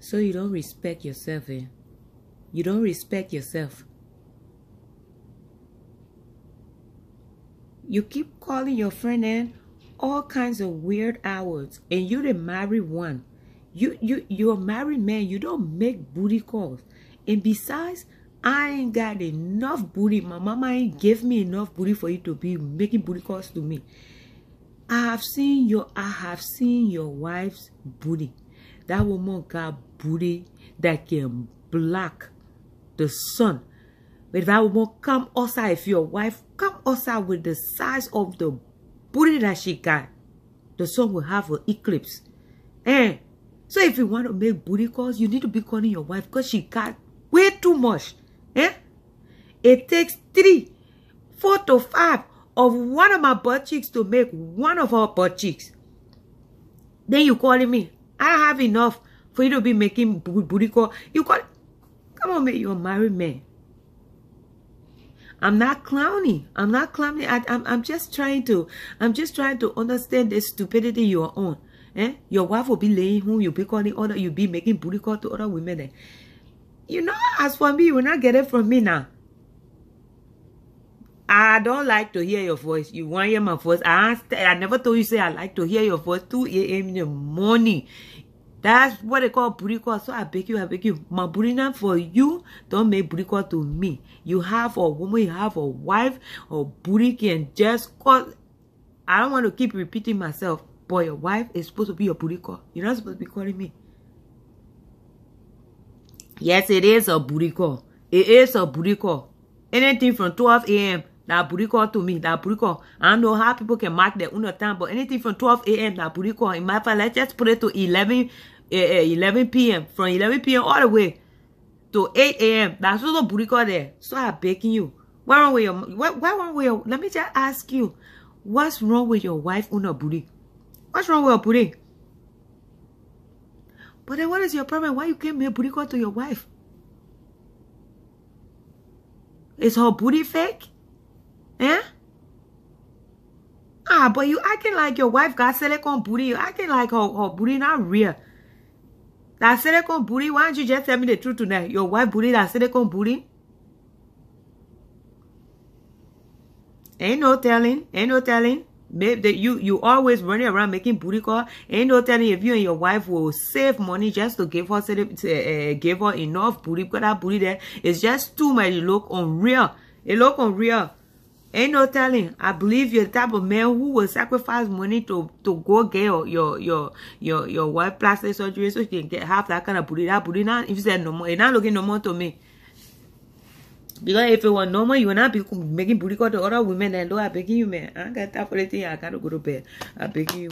So you don't respect yourself, eh? You don't respect yourself. You keep calling your friend in all kinds of weird hours, and you the married one. You you you're a married man. You don't make booty calls, and besides, I ain't got enough booty. My mama ain't give me enough booty for you to be making booty calls to me. I have seen your I have seen your wife's booty. That woman got booty that can block the sun. But if that woman come outside, if your wife come outside with the size of the booty that she got, the sun will have an eclipse. And so if you want to make booty calls, you need to be calling your wife because she got way too much. Eh? It takes three, four to five of one of my butt cheeks to make one of her butt cheeks. Then you calling me. I have enough for you to be making booty call. You call. Come on, man. You're a married man. I'm not clowning. I'm not clowning. I, am I'm, just trying to. I'm just trying to understand the stupidity you're on. Eh? Your wife will be laying home. You'll be calling other. You'll be making booty call to other women. Eh? You know, as for me, you will not get it from me now. I don't like to hear your voice. You want to hear my voice? I, I never told you say I like to hear your voice 2 a.m. in the morning. That's what they call booty call. So I beg you, I beg you. My booty now for you, don't make booty call to me. You have a woman, you have a wife, or booty can just call. I don't want to keep repeating myself, but your wife is supposed to be your booty call. You're not supposed to be calling me. Yes, it is a booty call. It is a booty call. Anything from 12 a.m. That call to me. That call. I don't know how people can mark their own time, but anything from 12 a.m. That call. In my fact, let's just put it to 11, uh, 11 p.m. From 11 p.m. all the way to 8 a.m. That's also call there. So I'm begging you. What wrong with your? why, what wrong with? Let me just ask you. What's wrong with your wife on a booty? What's wrong with your booty? But then what is your problem? Why you can't make booty call to your wife? Is her booty fake? Eh? Ah, but you acting like your wife got silicone booty. You acting like her, her booty not real. That silicone booty, why don't you just tell me the truth tonight? Your wife booty, that silicone booty? Ain't no telling. Ain't no telling. Maybe that you you always running around making booty call. Ain't no telling if you and your wife will save money just to give her to, uh, give her enough booty because that booty there is just too much. It look unreal. It look unreal. Ain't no telling. I believe you're the type of man who will sacrifice money to to go get your your your your, your wife plastic surgery so she can get half that kind of booty. That booty now, if you said no more, it's not looking no more to me. Because if it was normal, you would not be making booty call to other women and do I beg you, man. I got that for the thing. I gotta go to bed. I beg you.